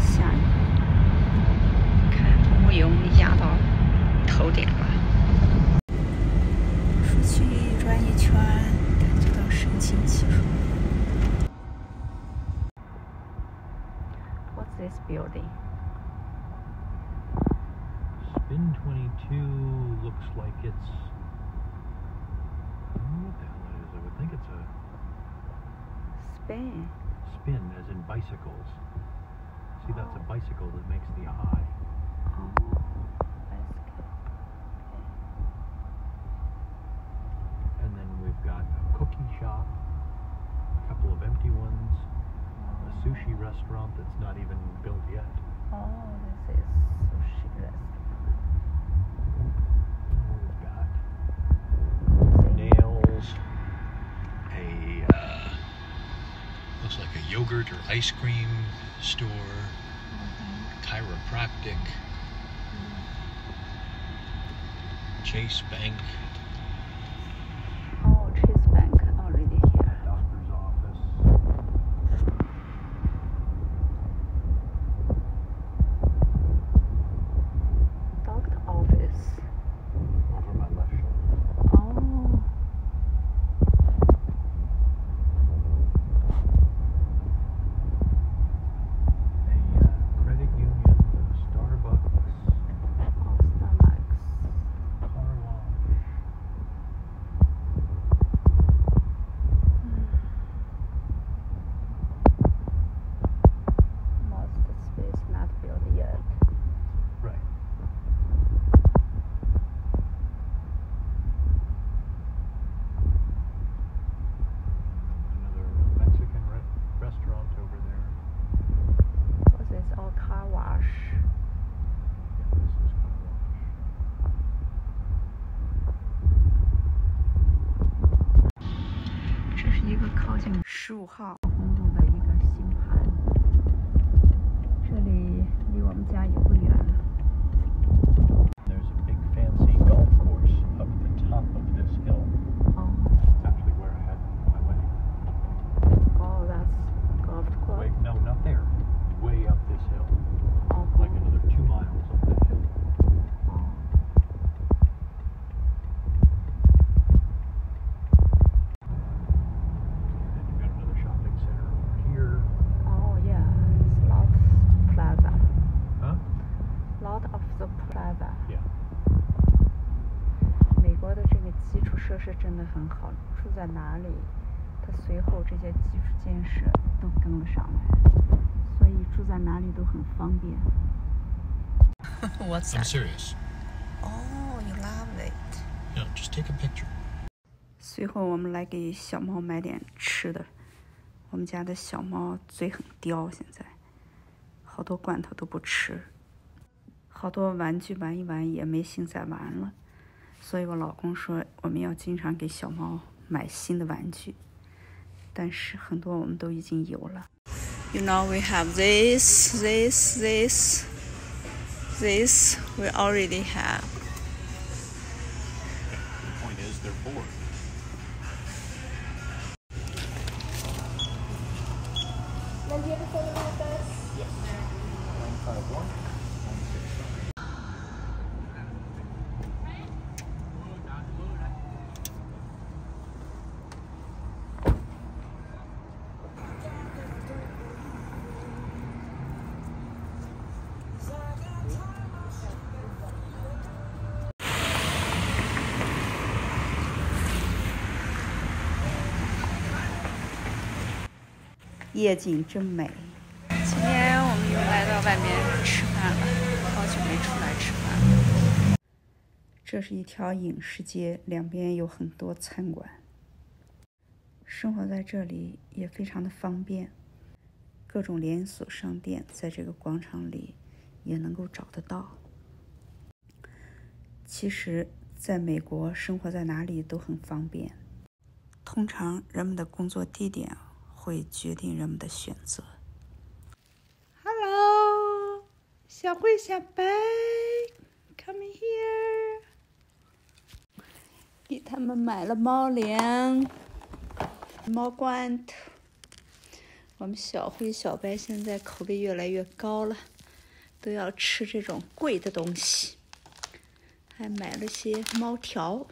下雨，看乌云压到头顶了。出去转一圈，感觉到神清气爽。What's this building? Spin 22 looks like it's. I don't know what the hell it is. I would think it's a Spain. spin, as in bicycles. See, that's a bicycle that makes the eye. Oh. And then we've got a cookie shop, a couple of empty ones, a oh. sushi restaurant that's not even built yet. Oh, this is sushi restaurant. We've got nails, a uh, looks like a yogurt or ice cream store, mm-hmm. chiropractic, mm-hmm. Chase Bank, 十五号。真的很好，住在哪里，它随后这些基础建设都跟了上来，所以住在哪里都很方便。What's I'm serious. Oh, you love it. No, just take a picture. 随后我们来给小猫买点吃的。我们家的小猫嘴很刁，现在好多罐头都不吃，好多玩具玩一玩也没心再玩了。所以我老公说我们要经常给小猫买新的玩具，但是很多我们都已经有了。You know we have this, this, this, this. We already have. The point is, they're bored. Then do you have a photo with us? One 夜景真美。今天我们又来到外面吃饭了，好久没出来吃饭了。这是一条影视街，两边有很多餐馆。生活在这里也非常的方便，各种连锁商店在这个广场里也能够找得到。其实，在美国生活在哪里都很方便。通常人们的工作地点会决定人们的选择。Hello，小慧、小白，come here。给他们买了猫粮、猫罐头。我们小灰小白现在口味越来越高了，都要吃这种贵的东西，还买了些猫条。